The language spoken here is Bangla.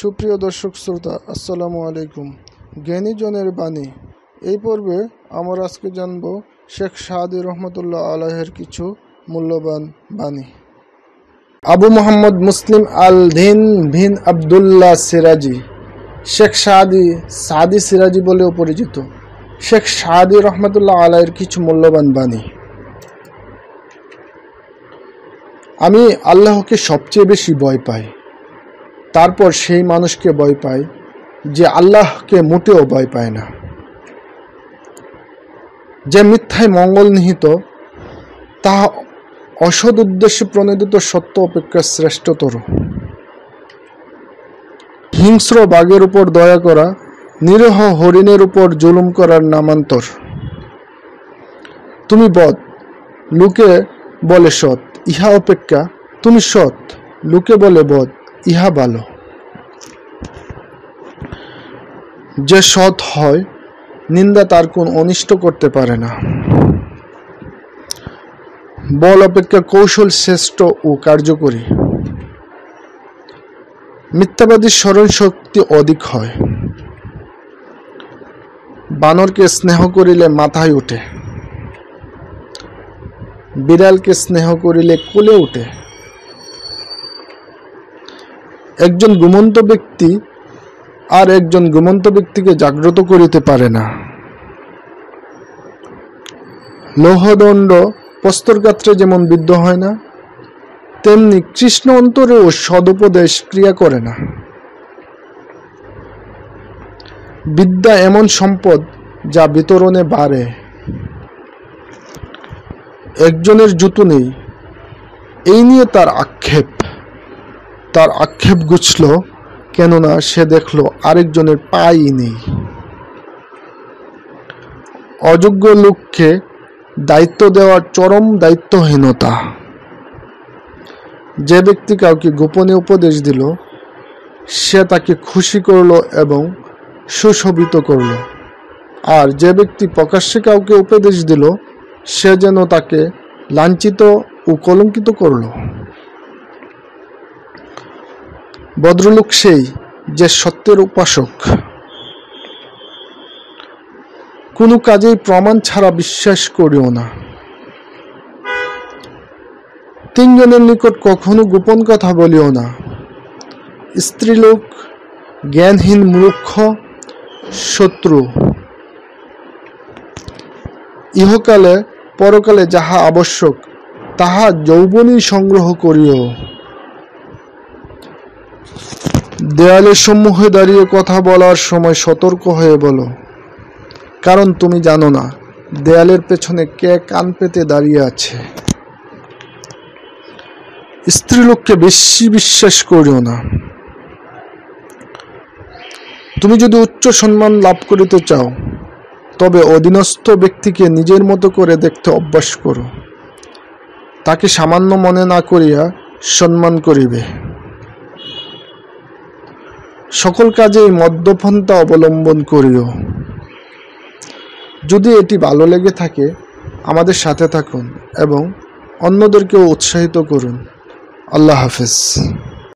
সুপ্রিয় দর্শক শ্রোতা, আসসালামু আলাইকুম। জ্ঞানীজনের বাণী। এই পর্বে আমরা আজকে জানব শেখ সাহাদি রহমতুল্লাহ আলাহের কিছু মূল্যবান বাণী। আবু মোহাম্মদ মুসলিম আল ধিন ভিন আবদুল্লাহ সিরাজি। শেখ সাহাদি সাদি সিরাজি বলেও পরিচিত। শেখ সাহাদি রহমতুল্লাহ আলাহের কিছু মূল্যবান বাণী। আমি আল্লাহকে সবচেয়ে বেশি ভয় পাই। তারপর সেই মানুষকে ভয় পায় যে আল্লাহকে মোটেও ভয় পায় না। যে মিথ্যায় মঙ্গল নিহিত তাহা অসৎ উদ্দেশ্যে প্রণোদিত সত্য অপেক্ষা শ্রেষ্ঠতর। হিংস্র বাঘের উপর দয়া করা, নিরহ হরিণের উপর জুলুম করার নামান্তর। তুমি বদ লোকে বলে সৎ, ইহা অপেক্ষা, তুমি সৎ, লোকে বলে বদ ইহা ভালো। যে সৎ হয়, নিন্দা তার কোন অনিষ্ট করতে পারে না। বল অপেক্ষা কৌশল শ্রেষ্ঠ ও কার্যকরী। মিথ্যাবাদীর স্মরণ শক্তি অধিক হয়। বানরকে স্নেহ করিলে মাথায় ওঠে বিড়ালকে স্নেহ করিলে কোলে ওঠে একজন ঘুমন্ত ব্যক্তি আর একজন ঘুমন্ত ব্যক্তিকে জাগ্রত করিতে পারে না। লৌহদণ্ড প্রস্তরগাত্রে যেমন বিদ্ধ হয় না, তেমনি কৃষ্ণ অন্তরেও সদুপদেশ ক্রিয়া করে না। বিদ্যা এমন সম্পদ যা বিতরণে বাড়ে। একজনের জুতো নেই, এই নিয়ে তার আক্ষেপ। তার আক্ষেপ গুছল, কেননা সে দেখল আরেকজনের পাই নেই। অযোগ্য লোককে দায়িত্ব দেওয়ার চরম দায়িত্বহীনতা। যে ব্যক্তি কাউকে গোপনে উপদেশ দিল, সে তাকে খুশি করল এবং সুশোভিত করল। আর যে ব্যক্তি প্রকাশ্যে কাউকে উপদেশ দিল, সে যেন তাকে লাঞ্ছিত ও কলঙ্কিত করল। ভদ্রলোক সেই যে সত্যের উপাসক। কোনো কাজেই প্রমাণ ছাড়া বিশ্বাস করিও না। তিনজনের নিকট কখনো গোপন কথা বলিও না। স্ত্রীলোক, জ্ঞানহীন মূর্খ, শত্রু। ইহকালে, পরকালে যাহা আবশ্যক, তাহা যৌবনী সংগ্রহ করিও। দেয়ালের সম্মুখে দাঁড়িয়ে কথা বলার সময় সতর্ক হয়ে বলো, কারণ তুমি জানো না, দেয়ালের পেছনে কে কান পেতে দাঁড়িয়ে আছে। স্ত্রীলোককে বেশি বিশ্বাস করিও না। তুমি যদি উচ্চ সম্মান লাভ করিতে চাও, তবে অধীনস্থ ব্যক্তিকে নিজের মতো করে দেখতে অভ্যাস করো। তাকে সামান্য মনে না করিয়া সম্মান করিবে। সকল কাজেই মদ্যপন্থা অবলম্বন করিও। যদি এটি ভালো লেগে থাকে, আমাদের সাথে থাকুন এবং অন্যদেরকেও উৎসাহিত করুন। আল্লাহ হাফেজ।